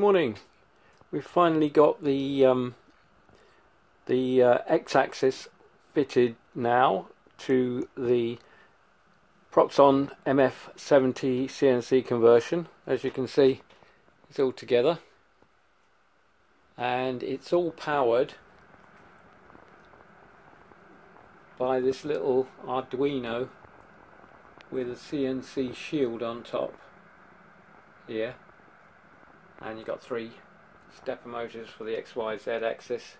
morning. We've finally got the um, the uh, x-axis fitted now to the Proxxon MF70 CNC conversion. As you can see, it's all together, and it's all powered by this little Arduino with a CNC shield on top here and you've got three stepper motors for the XYZ axis.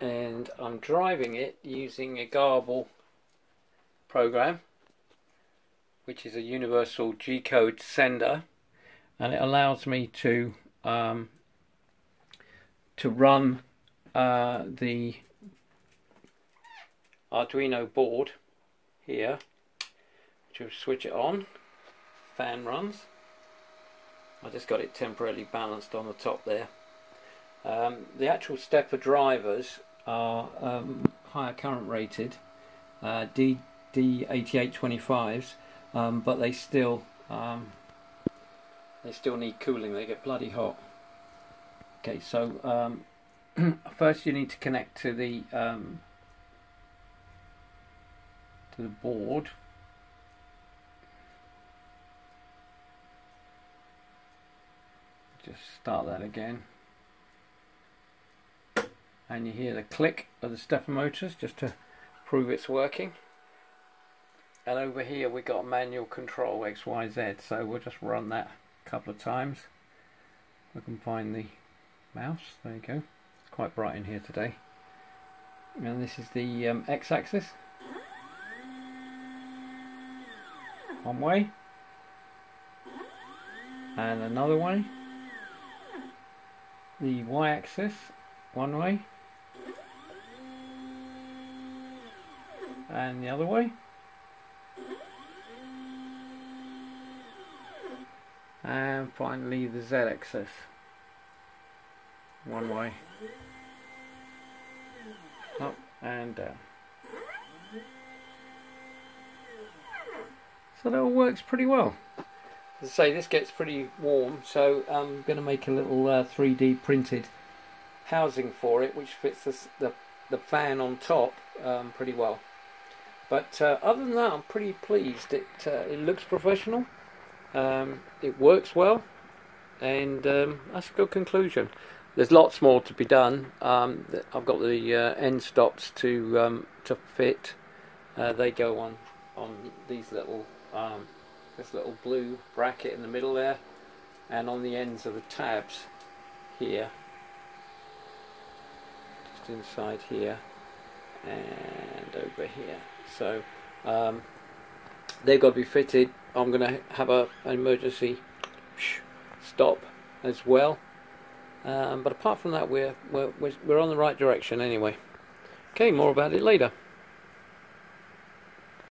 And I'm driving it using a GRBL program which is a universal G-code sender. And it allows me to um, to run uh, the Arduino board here to switch it on. Fan runs I just got it temporarily balanced on the top there. Um, the actual stepper drivers are um, higher current rated, uh, D, D8825s, um, but they still um, they still need cooling. They get bloody hot. Okay, so um, first you need to connect to the um, to the board just start that again. And you hear the click of the stepper motors just to prove it's working. And over here we got manual control XYZ so we'll just run that a couple of times. We can find the mouse there you go. It's quite bright in here today. And this is the um, x-axis. One way. And another way the y-axis one way and the other way. And finally the z-axis one way. Up and down. So that all works pretty well as I say, this gets pretty warm, so I'm going to make a little uh, 3D printed housing for it, which fits the, the, the fan on top um, pretty well. But uh, other than that, I'm pretty pleased. It uh, it looks professional, um, it works well, and um, that's a good conclusion. There's lots more to be done. Um, I've got the uh, end stops to um, to fit. Uh, they go on on these little um, this little blue bracket in the middle there and on the ends of the tabs here just inside here and over here. So um, they've got to be fitted. I'm going to have a, an emergency stop as well. Um, but apart from that we're, we're, we're on the right direction anyway. Okay more about it later